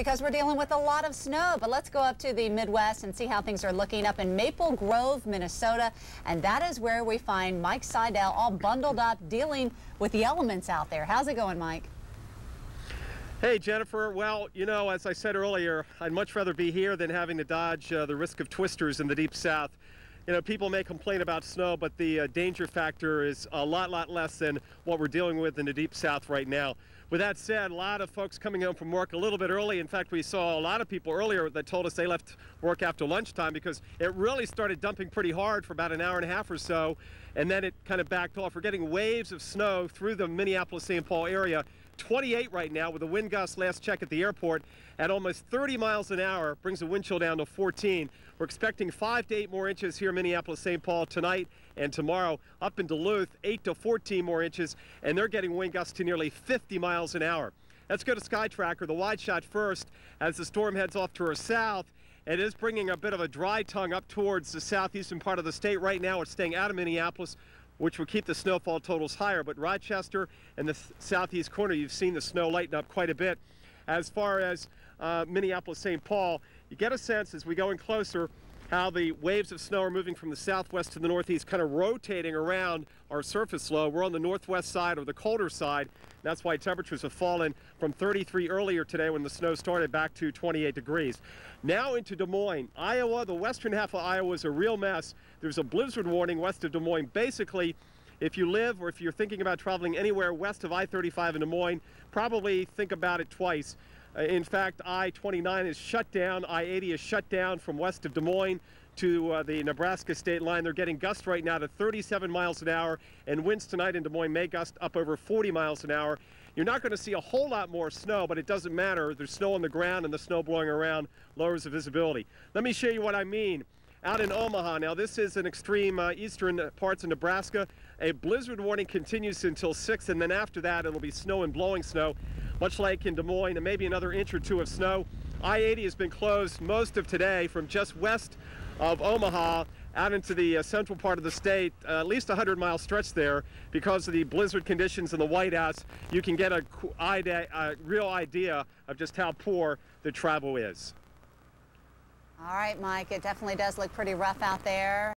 because we're dealing with a lot of snow. But let's go up to the Midwest and see how things are looking up in Maple Grove, Minnesota. And that is where we find Mike Seidel all bundled up dealing with the elements out there. How's it going, Mike? Hey, Jennifer. Well, you know, as I said earlier, I'd much rather be here than having to dodge uh, the risk of twisters in the deep south. You know, people may complain about snow, but the uh, danger factor is a lot, lot less than what we're dealing with in the deep south right now. With that said, a lot of folks coming home from work a little bit early. In fact, we saw a lot of people earlier that told us they left work after lunchtime because it really started dumping pretty hard for about an hour and a half or so, and then it kind of backed off. We're getting waves of snow through the Minneapolis-St. Paul area 28 right now with a wind gust last check at the airport at almost 30 miles an hour. Brings the wind chill down to 14 we're expecting 5 to 8 more inches here in minneapolis st paul tonight and tomorrow. Up in duluth 8 to 14 more inches and they're getting wind gusts to nearly 50 miles an hour. Let's go to sky tracker the wide shot first as the storm heads off to our south. It is bringing a bit of a dry tongue up towards the southeastern part of the state right now. It's staying out of minneapolis which would keep the snowfall totals higher. But Rochester and the southeast corner, you've seen the snow lighten up quite a bit. As far as uh, Minneapolis, St. Paul, you get a sense as we go in closer how the waves of snow are moving from the southwest to the northeast, kind of rotating around our surface low. We're on the northwest side or the colder side. That's why temperatures have fallen from 33 earlier today when the snow started back to 28 degrees. Now into Des Moines, Iowa. The western half of Iowa is a real mess. There's a blizzard warning west of Des Moines. Basically, if you live or if you're thinking about traveling anywhere west of I-35 in Des Moines, probably think about it twice. Uh, in fact, I-29 is shut down. I-80 is shut down from west of Des Moines to uh, the Nebraska state line. They're getting gusts right now to 37 miles an hour, and winds tonight in Des Moines may gust up over 40 miles an hour. You're not going to see a whole lot more snow, but it doesn't matter. There's snow on the ground, and the snow blowing around lowers the visibility. Let me show you what I mean out in Omaha. Now, this is an extreme uh, eastern parts of Nebraska. A blizzard warning continues until 6, and then after that, it'll be snow and blowing snow, much like in Des Moines, and maybe another inch or two of snow. I-80 has been closed most of today from just west of Omaha out into the uh, central part of the state, uh, at least a 100 mile stretch there because of the blizzard conditions in the whiteouts. You can get a, a real idea of just how poor the travel is. All right, Mike, it definitely does look pretty rough out there.